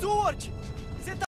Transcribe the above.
Sword!